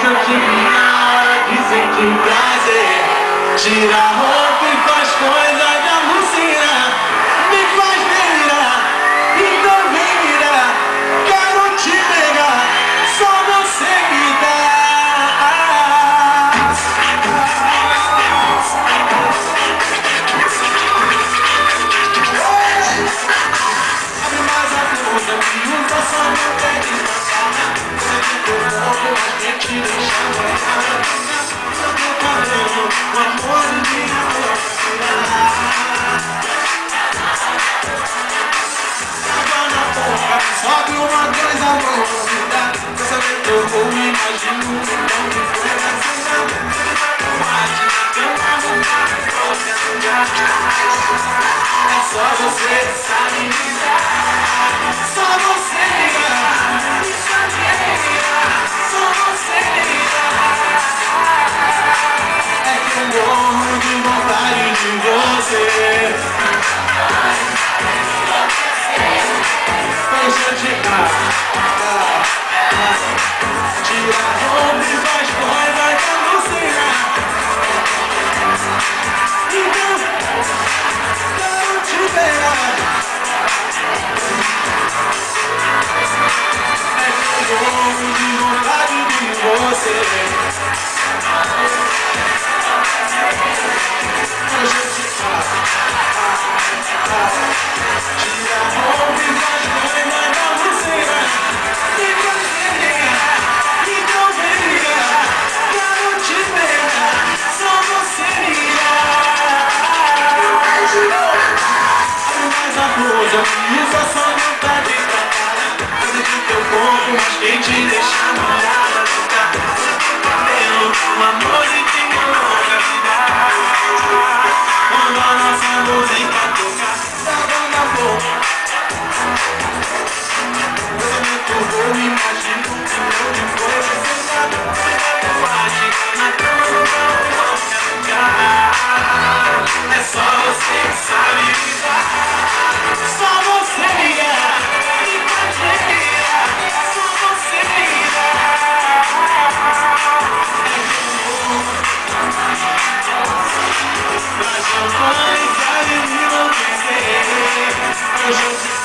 Beijo de minha hora de sentir prazer Tira a roupa e velocidade Pensamento eu vou imagino Não me foi vacinado Imagina que eu arrumar Qualquer lugar É só você sabe me dar. Só você você Hoje eu te faço Tira a roupa e vai Vai você Então venha Então Quero te pegar Só você irá Mas a blusa Usa só não tá de tratar do teu corpo Mas quem te deixa morar?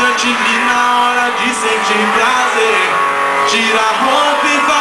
Distante na hora de sentir prazer. Tira a roupa e vai